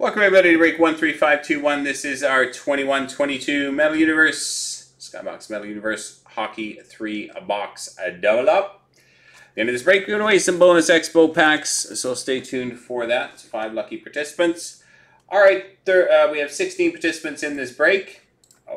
Welcome everybody to break 13521. This is our 21-22 Metal Universe, Skybox Metal Universe Hockey 3 box double up. At the end of this break, we're going to away some bonus Expo packs, so stay tuned for that. It's five lucky participants. All right, there, uh, we have 16 participants in this break.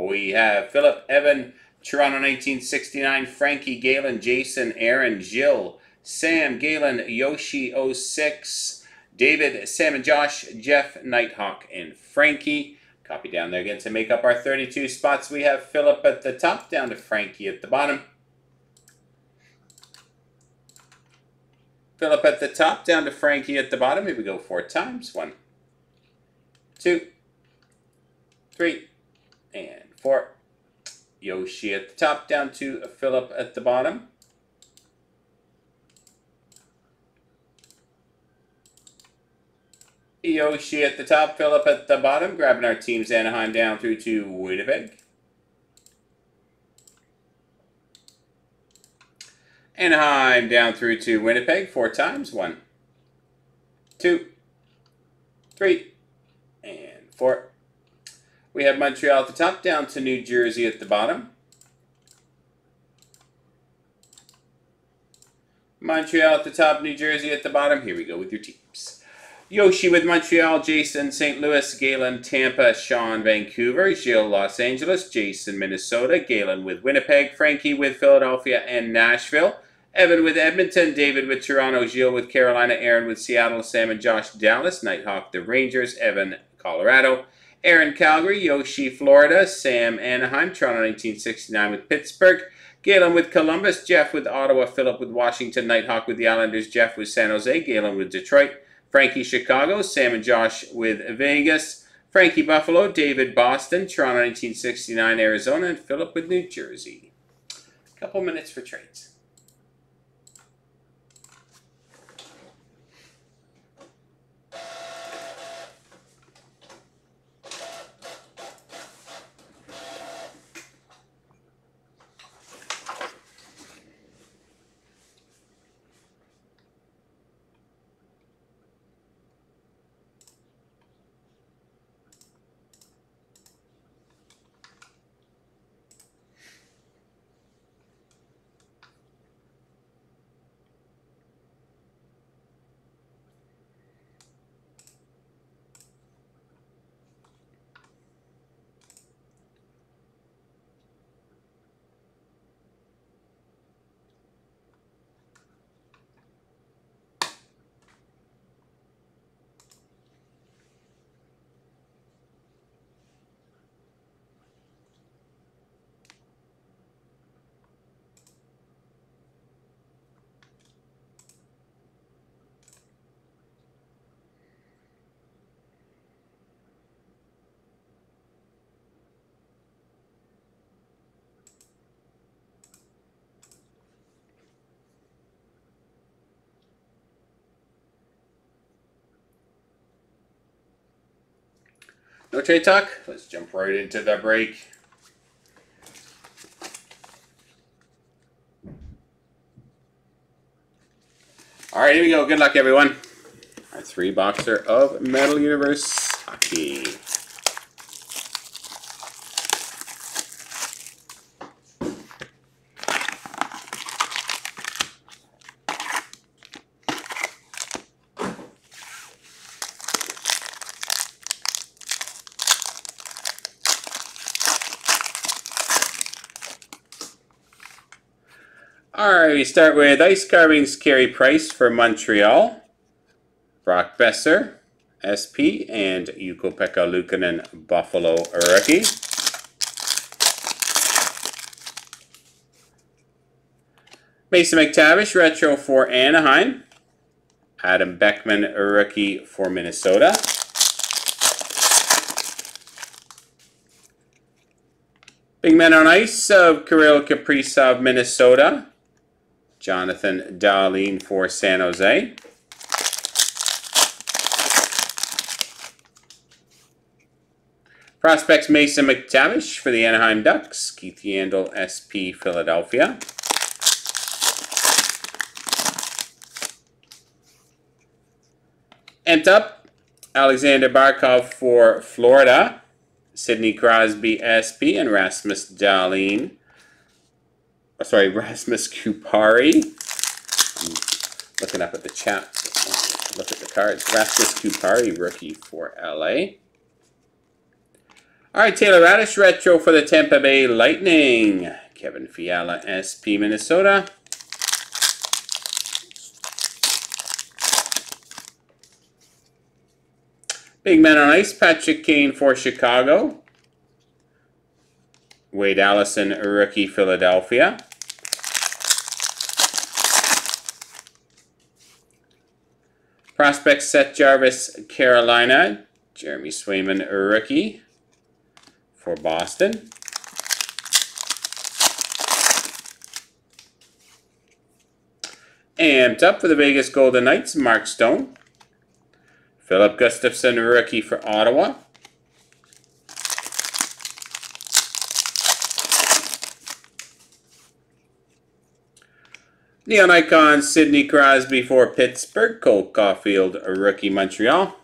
We have Philip, Evan, Toronto 1969, Frankie, Galen, Jason, Aaron, Jill, Sam, Galen, Yoshi 06, David, Sam and Josh, Jeff, Nighthawk, and Frankie. Copy down there again to make up our 32 spots. We have Philip at the top, down to Frankie at the bottom. Philip at the top, down to Frankie at the bottom. Here we go four times. One, two, three, and four. Yoshi at the top, down to Philip at the bottom. Yoshi at the top, Philip at the bottom, grabbing our teams Anaheim down through to Winnipeg. Anaheim down through to Winnipeg four times. One, two, three, and four. We have Montreal at the top, down to New Jersey at the bottom. Montreal at the top, New Jersey at the bottom. Here we go with your teams. Yoshi with Montreal, Jason St. Louis, Galen Tampa, Sean Vancouver, Gilles Los Angeles, Jason Minnesota, Galen with Winnipeg, Frankie with Philadelphia and Nashville, Evan with Edmonton, David with Toronto, Gilles with Carolina, Aaron with Seattle, Sam and Josh Dallas, Nighthawk the Rangers, Evan Colorado, Aaron Calgary, Yoshi Florida, Sam Anaheim, Toronto 1969 with Pittsburgh, Galen with Columbus, Jeff with Ottawa, Philip with Washington, Nighthawk with the Islanders, Jeff with San Jose, Galen with Detroit, Frankie Chicago, Sam and Josh with Vegas, Frankie Buffalo, David Boston, Toronto 1969 Arizona, and Philip with New Jersey. A couple minutes for trades. No trade talk. Let's jump right into the break. All right, here we go. Good luck, everyone. Our three boxer of Metal Universe Hockey. All right, we start with Ice Carvings Carey Price for Montreal, Brock Boeser, SP, and Ukko-Pekka Luukkonen Buffalo rookie. Mason McTavish retro for Anaheim. Adam Beckman rookie for Minnesota. Big Men on Ice of Kirill Kaprizov, Minnesota. Jonathan Dahlen for San Jose. Prospects Mason McTavish for the Anaheim Ducks. Keith Yandle, SP Philadelphia. Amped up, Aleksander Barkov for Florida. Sidney Crosby SP and Rasmus Dahlin. Oh, sorry, Rasmus Kupari. I'm looking up at the chat. Look at the cards. Rasmus Kupari, rookie for LA. All right, Taylor Raddysh retro for the Tampa Bay Lightning. Kevin Fiala, SP Minnesota. Big Man on Ice, Patrick Kane for Chicago. Wade Allison, rookie Philadelphia. Prospect Seth Jarvis, Carolina. Jeremy Swayman, rookie for Boston. Amped up for the Vegas Golden Knights, Mark Stone. Filip Gustavsson, rookie for Ottawa. Neon Icon, Sidney Crosby for Pittsburgh. Cole Caufield, a rookie Montreal.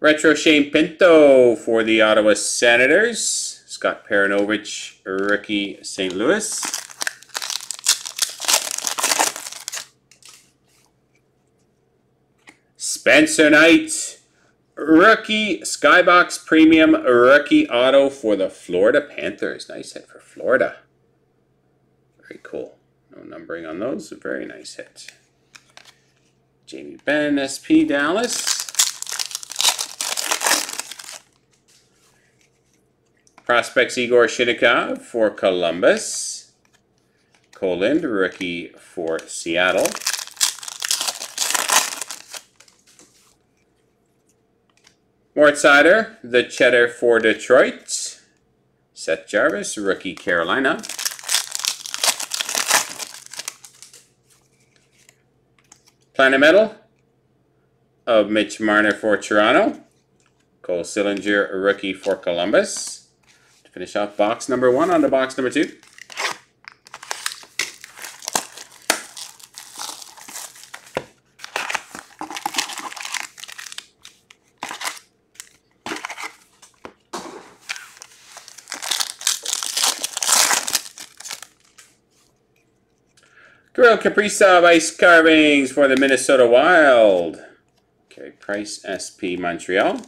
Retro Shane Pinto for the Ottawa Senators. Scott Perunovich, rookie St. Louis. Spencer Knight, rookie Skybox Premium rookie auto for the Florida Panthers. Nice hit for Florida. Very cool. No numbering on those. Very nice hit. Jamie Benn, SP Dallas. Prospects Yegor Chinakhov for Columbus. Kole Lind, rookie for Seattle. Moritz Seider, the cheddar for Detroit. Seth Jarvis, rookie Carolina. Planet Metal of Mitch Marner for Toronto. Cole Sillinger, rookie for Columbus. To finish off box number one on to box number two. Kirill Kaprizov Ice Carvings for the Minnesota Wild. Okay, Price, SP Montreal.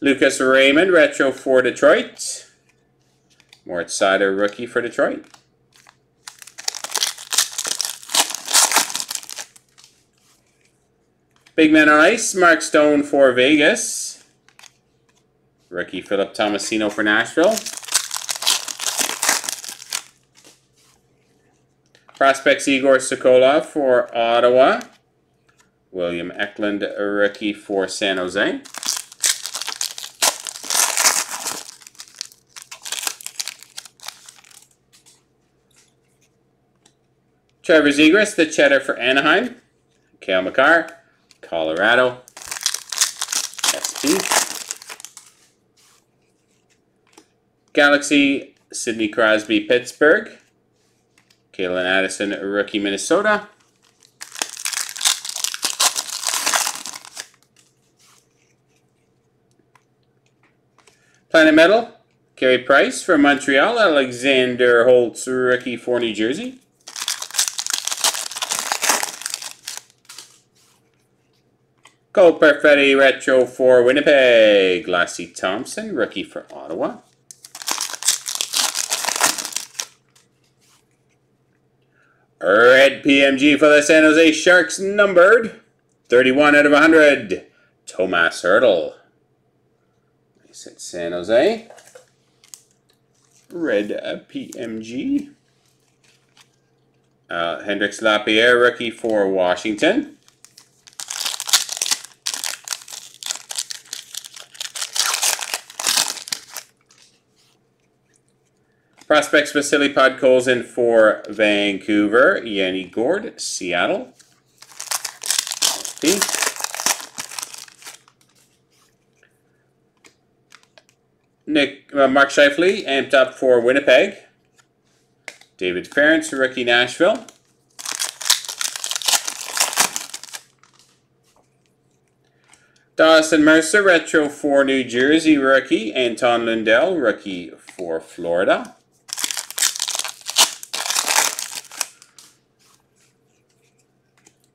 Lucas Raymond, Retro for Detroit. Moritz Seider, Rookie for Detroit. Big Man on Ice, Mark Stone for Vegas. Rookie Philip Tomasino for Nashville. Prospects Egor Sokolov for Ottawa. William Eklund, rookie for San Jose. Trevor Zegras, the cheddar for Anaheim. Cale Makar, Colorado. SP. Galaxy, Sidney Crosby, Pittsburgh. Calen Addison, rookie Minnesota. Planet Metal, Carey Price for Montreal. Alexander Holtz, rookie for New Jersey. Cole Perfetti Retro for Winnipeg. Lassi Thomson, rookie for Ottawa. Red PMG for the San Jose Sharks, numbered 31 out of 100. Tomas Hertl. Nice at San Jose. Red PMG. Uh, Hendrix Lapierre, rookie for Washington. Prospects Vasily Podkolzin in for Vancouver. Yanni Gourde, Seattle. Nick uh, Mark Scheifele amped up for Winnipeg. David Farrance, rookie Nashville. Dawson Mercer, retro for New Jersey, rookie. Anton Lundell, rookie for Florida.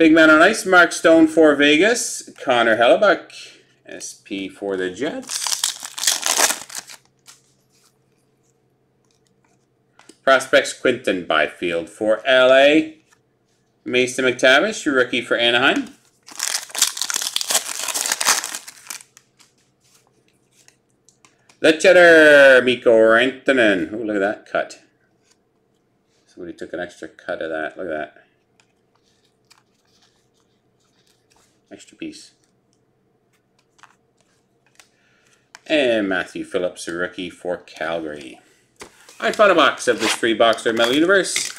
Big Man on Ice, Mark Stone for Vegas. Connor Hellebuyck, SP for the Jets. Prospects Quinton Byfield for LA. Mason McTavish, rookie for Anaheim. The cheddar, Mikko Rantanen. Oh, look at that cut. Somebody took an extra cut of that. Look at that. Extra piece. And Matthew Phillips, rookie for Calgary. I found a box of this free box boxer Metal Universe.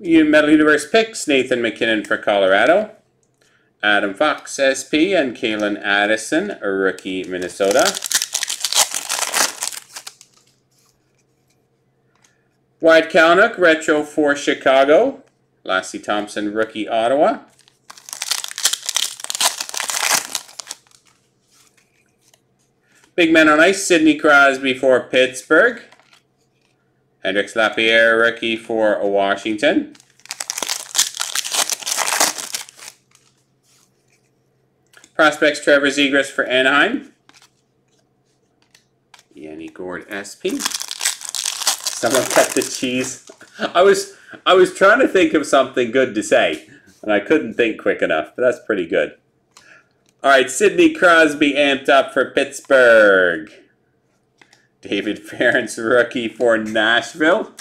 You Metal Universe picks Nathan MacKinnon for Colorado. Adam Fox, SP, and Calen Addison, rookie, Minnesota. Wyatt Kalynuk, retro for Chicago. Lassi Thomson, rookie, Ottawa. Big Man on Ice, Sidney Crosby for Pittsburgh. Hendrix Lapierre, rookie for Washington. Prospects Trevor Zegras for Anaheim. Yanni Gourde SP. Someone cut the cheese. I was I was trying to think of something good to say, and I couldn't think quick enough, but that's pretty good. All right, Sidney Crosby amped up for Pittsburgh. David Farrance, rookie for Nashville.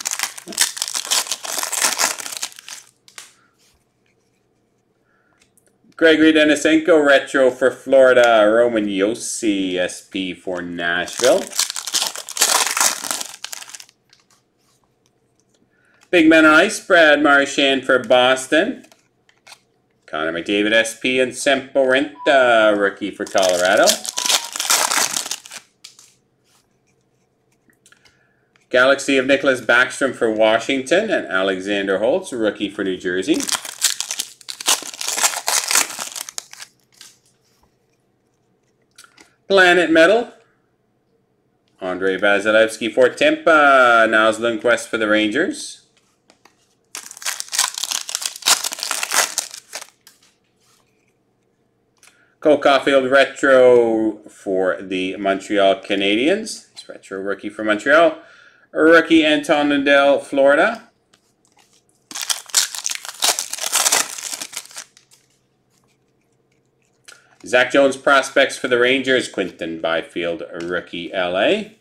Grigori Denisenko, retro for Florida. Roman Josi, SP for Nashville. Big Man on Ice, Brad Marchand for Boston. Connor McDavid, SP, and Sampo Ranta, rookie for Colorado. Galaxy of Nicklas Backstrom for Washington, and Alexander Holtz, rookie for New Jersey. Planet Metal. Andrei Vasilevskiy for Tampa. Nils Lundkvist for the Rangers. Cole Caufield Retro for the Montreal Canadiens. It's Retro Rookie for Montreal. Rookie Anton Lundell, Florida. Zach Jones prospects for the Rangers. Quinton Byfield, rookie LA.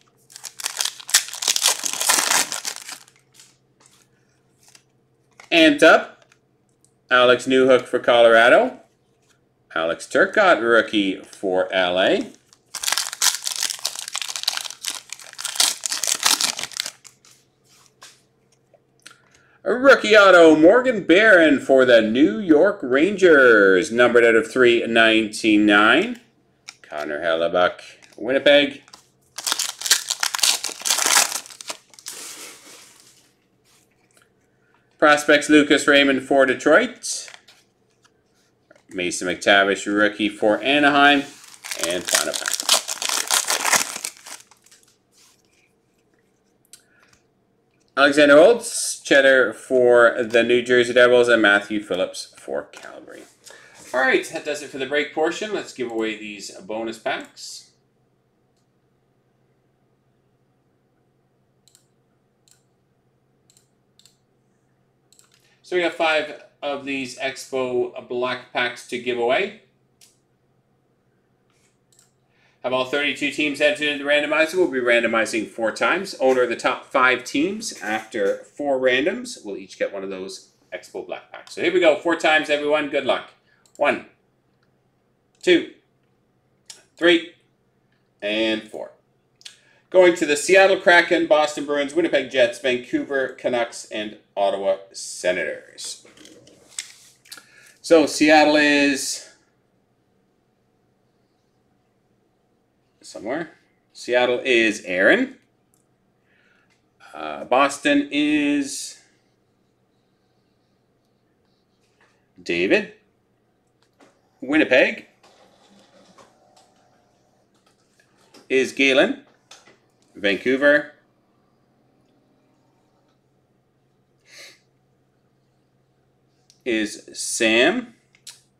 Amped up. Alex Newhook for Colorado. Alex Turcotte, rookie for LA. Rookie auto, Morgan Barron for the New York Rangers, numbered out of 399. Connor Hellebuyck, Winnipeg. Prospects Lucas Raymond for Detroit. Mason McTavish, rookie for Anaheim. And final pack. Alexander Holtz, Cheddar for the New Jersey Devils, and Matthew Phillips for Calgary. All right, that does it for the break portion. Let's give away these bonus packs. So we have five of these Expo Black Packs to give away. Have all 32 teams entered the randomizer. We'll be randomizing four times. Owner of the top five teams after four randoms will each get one of those Expo Black Packs. So here we go. Four times, everyone. Good luck. One, two, three, and four. Going to the Seattle Kraken, Boston Bruins, Winnipeg Jets, Vancouver Canucks, and Ottawa Senators. So Seattle is somewhere. Seattle is Aaron. Uh, Boston is David. Winnipeg is Galen. Vancouver is Sam.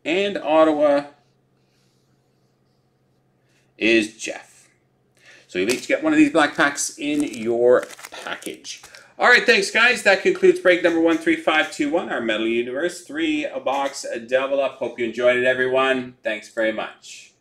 And Ottawa is Jeff. So you'll each get one of these black packs in your package. All right, thanks, guys. That concludes break number 13521, our Metal Universe 3 a box a double up. Hope you enjoyed it, everyone. Thanks very much.